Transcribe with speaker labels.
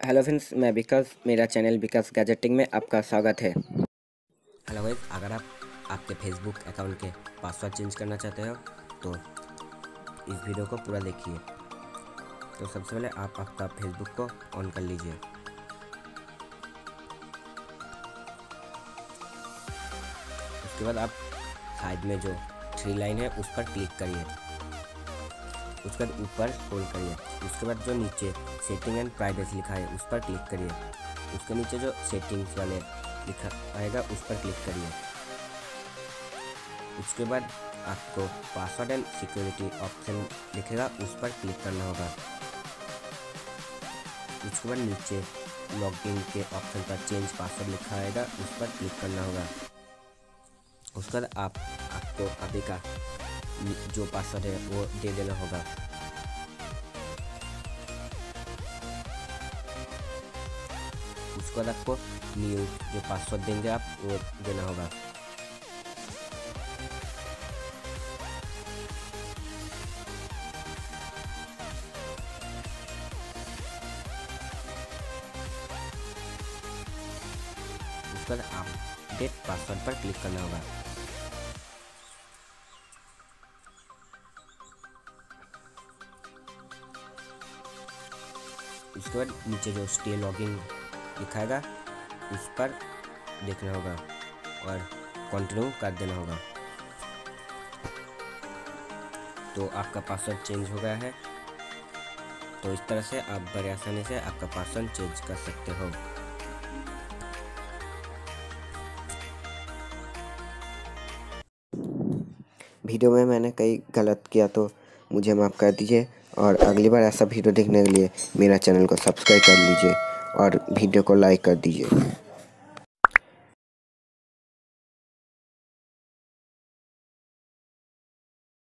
Speaker 1: Hello friends, मैं विकास, मेरा channel विकास गैजेटिंग में आपका स्वागत है।
Speaker 2: हेलो भाई अगर आप आपके फेसबुक अकाउंट के पासवर्ड चेंज करना चाहते हो तो इस वीडियो को पूरा देखिए। तो सबसे पहले आप आपका फेसबुक को ऑन कर लीजिए। उसके बाद आप साइड में जो थ्री लाइन है, उस पर क्लिक करिए। उसके बाद ऊपर स्क्रॉल करिए। उसके बाद जो नीचे सेटिंग एंड प्राइवेसी लिखा है, उस पर क्लिक करिए। उसके नीचे जो सेटिंग्स वाले लिखा आएगा, उस पर क्लिक करिए। उसके बाद आपको पासवर्ड एंड सिक्योरिटी ऑप्शन लिखेगा उस पर क्लिक करना होगा। उसके बाद नीचे लॉगिन के ऑप्शन पर चेंज पासवर्ड लिखा आएगा, उस पर क्लिक करना होगा। उसके बाद आप, आपको अभी का जो पासवर्ड है, वो दे देना होगा। उसके बाद आपको न्यू जो पासवर्ड देंगे आप, वो देना होगा। उसके बाद पासवर्ड पर क्लिक करना होगा। उसके बाद नीचे जो स्टे लॉगिंग दिखाएगा, उस पर देखना होगा और कंटिन्यू कर देना होगा। तो आपका पासवर्ड चेंज हो गया है। तो इस तरह से आप बड़े आसानी से आपका पासवर्ड चेंज कर सकते हो।
Speaker 1: वीडियो में मैंने कई गलत किया तो मुझे माफ़ कर दीजिए। और अगली बार ऐसा वीडियो देखने के लिए मेरा चैनल को सब्सक्राइब कर लीजिए और वीडियो को लाइक कर दीजिए।